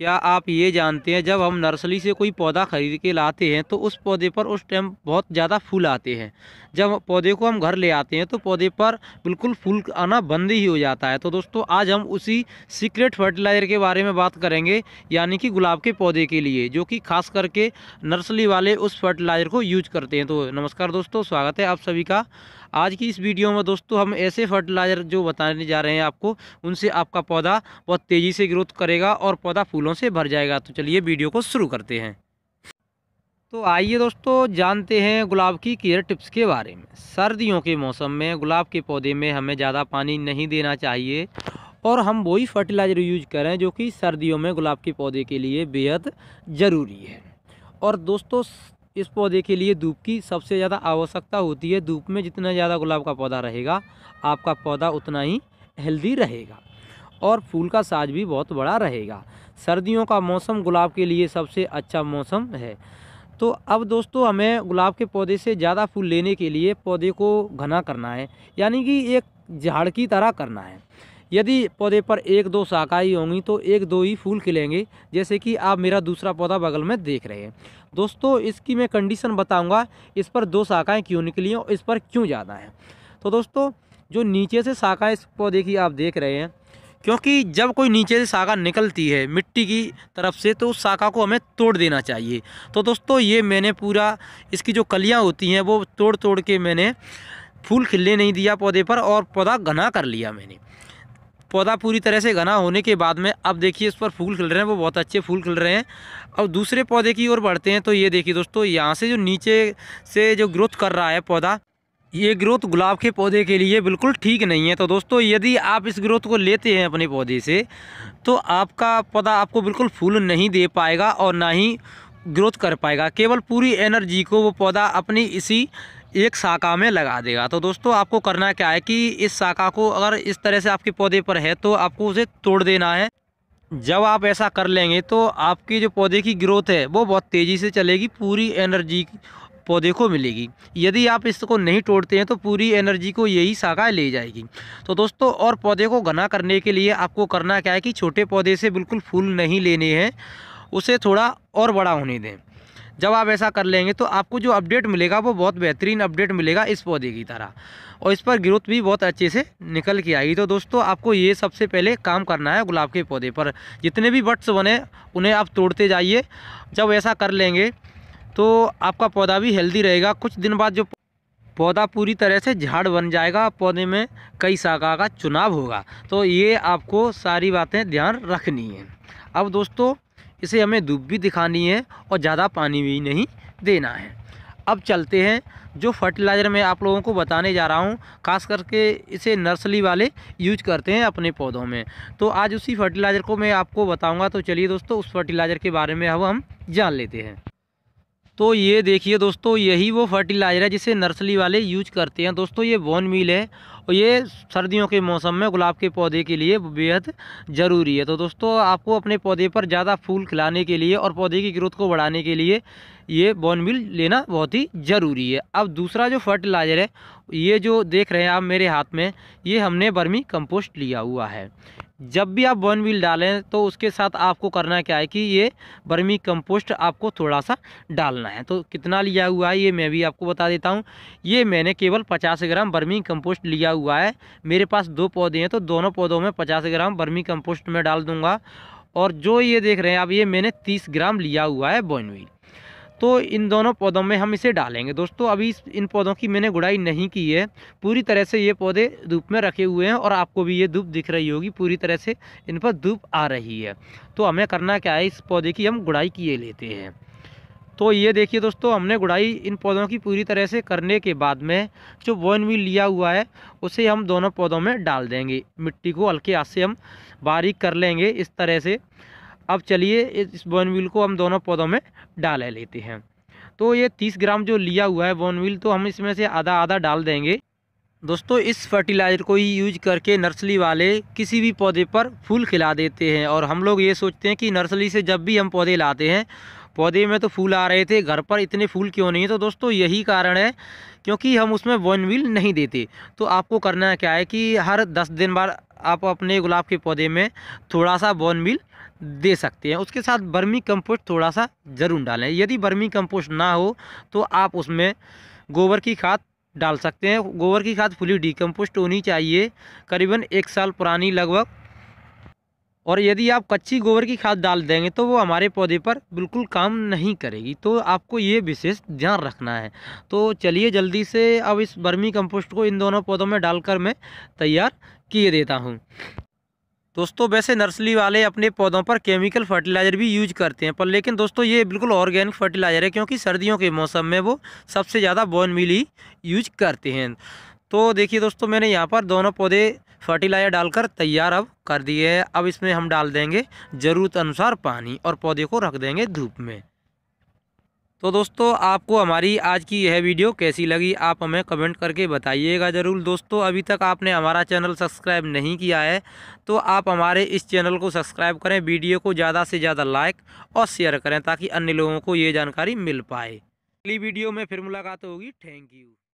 क्या आप ये जानते हैं, जब हम नर्सरी से कोई पौधा ख़रीद के लाते हैं तो उस पौधे पर उस टाइम बहुत ज़्यादा फूल आते हैं। जब पौधे को हम घर ले आते हैं तो पौधे पर बिल्कुल फूल आना बंद ही हो जाता है। तो दोस्तों, आज हम उसी सीक्रेट फर्टिलाइज़र के बारे में बात करेंगे, यानी कि गुलाब के पौधे के लिए, जो कि खास करके नर्सरी वाले उस फर्टिलाइज़र को यूज़ करते हैं। तो नमस्कार दोस्तों, स्वागत है आप सभी का आज की इस वीडियो में दोस्तों हम ऐसे फर्टिलाइज़र जो बताने जा रहे हैं आपको, उनसे आपका पौधा बहुत तेज़ी से ग्रोथ करेगा और पौधा फूलों से भर जाएगा। तो चलिए वीडियो को शुरू करते हैं। तो आइए दोस्तों, जानते हैं गुलाब की केयर टिप्स के बारे में। सर्दियों के मौसम में गुलाब के पौधे में हमें ज़्यादा पानी नहीं देना चाहिए और हम वही फर्टिलाइज़र यूज़ करें जो कि सर्दियों में गुलाब के पौधे के लिए बेहद ज़रूरी है। और दोस्तों इस पौधे के लिए धूप की सबसे ज़्यादा आवश्यकता होती है। धूप में जितना ज़्यादा गुलाब का पौधा रहेगा, आपका पौधा उतना ही हेल्दी रहेगा और फूल का साज भी बहुत बड़ा रहेगा। सर्दियों का मौसम गुलाब के लिए सबसे अच्छा मौसम है। तो अब दोस्तों, हमें गुलाब के पौधे से ज़्यादा फूल लेने के लिए पौधे को घना करना है, यानी कि एक झाड़ की तरह करना है। यदि पौधे पर एक दो शाखाएँ होंगी तो एक दो ही फूल खिलेंगे, जैसे कि आप मेरा दूसरा पौधा बगल में देख रहे हैं। दोस्तों, इसकी मैं कंडीशन बताऊँगा। इस पर दो शाखाएँ क्यों निकली हैं और इस पर क्यों ज़्यादा हैं? तो दोस्तों, जो नीचे से शाखाएँ इस पौधे की आप देख रहे हैं। क्योंकि जब कोई नीचे से शाखा निकलती है मिट्टी की तरफ़ से तो उस शाखा को हमें तोड़ देना चाहिए। तो दोस्तों, ये मैंने पूरा, इसकी जो कलियाँ होती हैं, वो तोड़ तोड़ के मैंने फूल खिलने नहीं दिया पौधे पर और पौधा घना कर लिया मैंने। पौधा पूरी तरह से घना होने के बाद में, अब देखिए इस पर फूल खिल रहे हैं, वो बहुत अच्छे फूल खिल रहे हैं। अब दूसरे पौधे की ओर बढ़ते हैं तो ये देखिए दोस्तों, यहाँ से जो नीचे से जो ग्रोथ कर रहा है पौधा, ये ग्रोथ गुलाब के पौधे के लिए बिल्कुल ठीक नहीं है। तो दोस्तों, यदि आप इस ग्रोथ को लेते हैं अपने पौधे से तो आपका पौधा आपको बिल्कुल फूल नहीं दे पाएगा और ना ही ग्रोथ कर पाएगा। केवल पूरी एनर्जी को वो पौधा अपनी इसी एक शाखा में लगा देगा। तो दोस्तों, आपको करना क्या है कि इस शाखा को अगर इस तरह से आपके पौधे पर है तो आपको उसे तोड़ देना है। जब आप ऐसा कर लेंगे तो आपकी जो पौधे की ग्रोथ है, वो बहुत तेज़ी से चलेगी, पूरी एनर्जी पौधे को मिलेगी। यदि आप इसको नहीं तोड़ते हैं तो पूरी एनर्जी को यही शाखा ले जाएगी। तो दोस्तों, और पौधे को घना करने के लिए आपको करना क्या है कि छोटे पौधे से बिल्कुल फूल नहीं लेने हैं, उसे थोड़ा और बड़ा होने दें। जब आप ऐसा कर लेंगे तो आपको जो अपडेट मिलेगा वो बहुत बेहतरीन अपडेट मिलेगा इस पौधे की तरह। और इस पर ग्रोथ भी बहुत अच्छे से निकल के आएगी। तो दोस्तों, आपको ये सबसे पहले काम करना है गुलाब के पौधे पर। जितने भी बट्स बने, उन्हें आप तोड़ते जाइए। जब ऐसा कर लेंगे तो आपका पौधा भी हेल्दी रहेगा। कुछ दिन बाद जो पौधा पूरी तरह से झाड़ बन जाएगा, पौधे में कई शाखा का चुनाव होगा। तो ये आपको सारी बातें ध्यान रखनी है। अब दोस्तों इसे हमें धूप भी दिखानी है और ज़्यादा पानी भी नहीं देना है। अब चलते हैं, जो फर्टिलाइज़र मैं आप लोगों को बताने जा रहा हूँ, खास करके इसे नर्सरी वाले यूज़ करते हैं अपने पौधों में। तो आज उसी फर्टिलाइज़र को मैं आपको बताऊँगा तो चलिए दोस्तों, उस फर्टिलाइज़र के बारे में अब हम जान लेते हैं। तो ये देखिए दोस्तों, यही वो फर्टिलाइज़र है जिसे नर्सरी वाले यूज़ करते हैं। दोस्तों, ये बोन मील है और ये सर्दियों के मौसम में गुलाब के पौधे के लिए बेहद ज़रूरी है। तो दोस्तों, आपको अपने पौधे पर ज़्यादा फूल खिलाने के लिए और पौधे की ग्रोथ को बढ़ाने के लिए ये बोन मिल लेना बहुत ही ज़रूरी है। अब दूसरा जो फर्टिलाइज़र है, ये जो देख रहे हैं आप मेरे हाथ में, ये हमने बर्मी कंपोस्ट लिया हुआ है। जब भी आप बर्न व्हील डालें तो उसके साथ आपको करना क्या है कि ये बर्मी कंपोस्ट आपको थोड़ा सा डालना है। तो कितना लिया हुआ है ये मैं भी आपको बता देता हूँ। ये मैंने केवल पचास ग्राम बर्मी कंपोस्ट लिया हुआ है। मेरे पास दो पौधे हैं तो दोनों पौधों में पचास ग्राम बर्मी कंपोस्ट में डाल दूँगा। और जो ये देख रहे हैं आप ये मैंने तीस ग्राम लिया हुआ है बॉइन व्हील। तो इन दोनों पौधों में हम इसे डालेंगे। दोस्तों, अभी इन पौधों की मैंने गुड़ाई नहीं की है। पूरी तरह से ये पौधे धूप में रखे हुए हैं और आपको भी ये धूप दिख रही होगी। पूरी तरह से इन पर धूप आ रही है। तो हमें करना क्या है? इस पौधे की हम गुड़ाई किए लेते हैं। तो ये देखिए दोस्तों, हमने गुड़ाई इन पौधों की पूरी तरह से करने के बाद में जो बोन मिल लिया हुआ है, उसे हम दोनों पौधों में डाल देंगे। मिट्टी को हल्के हाथ से हम बारीक कर लेंगे इस तरह से। अब चलिए इस बोनविल को हम दोनों पौधों में डाल लेते हैं। तो ये तीस ग्राम जो लिया हुआ है बोनविल तो हम इसमें से आधा आधा डाल देंगे। दोस्तों, इस फर्टिलाइज़र को ही यूज़ करके नर्सरी वाले किसी भी पौधे पर फूल खिला देते हैं और हम लोग ये सोचते हैं कि नर्सरी से जब भी हम पौधे लाते हैं, पौधे में तो फूल आ रहे थे, घर पर इतने फूल क्यों नहीं है? तो दोस्तों, यही कारण है क्योंकि हम उसमें वन व्हील नहीं देते। तो आपको करना क्या है कि हर दस दिन बाद आप अपने गुलाब के पौधे में थोड़ा सा बोन मिल दे सकते हैं। उसके साथ बर्मी कंपोस्ट थोड़ा सा ज़रूर डालें। यदि बर्मी कंपोस्ट ना हो तो आप उसमें गोबर की खाद डाल सकते हैं। गोबर की खाद फुली डिकम्पोस्ट होनी चाहिए, करीबन एक साल पुरानी लगभग। और यदि आप कच्ची गोबर की खाद डाल देंगे तो वो हमारे पौधे पर बिल्कुल काम नहीं करेगी। तो आपको ये विशेष ध्यान रखना है। तो चलिए जल्दी से अब इस बर्मी कंपोस्ट को इन दोनों पौधों में डालकर मैं तैयार किए देता हूँ। दोस्तों, वैसे नर्सरी वाले अपने पौधों पर केमिकल फर्टिलाइज़र भी यूज़ करते हैं, पर लेकिन दोस्तों, ये बिल्कुल ऑर्गेनिक फर्टिलाइज़र है, क्योंकि सर्दियों के मौसम में वो सबसे ज़्यादा बोन मिल ही यूज़ करते हैं। तो देखिए दोस्तों, मैंने यहाँ पर दोनों पौधे फर्टिलाइज़र डालकर तैयार अब कर दिए हैं। अब इसमें हम डाल देंगे ज़रूरत अनुसार पानी और पौधे को रख देंगे धूप में। तो दोस्तों, आपको हमारी आज की यह वीडियो कैसी लगी, आप हमें कमेंट करके बताइएगा ज़रूर। दोस्तों, अभी तक आपने हमारा चैनल सब्सक्राइब नहीं किया है तो आप हमारे इस चैनल को सब्सक्राइब करें, वीडियो को ज़्यादा से ज़्यादा लाइक और शेयर करें ताकि अन्य लोगों को ये जानकारी मिल पाए। अगली वीडियो में फिर मुलाकात होगी। Thank you.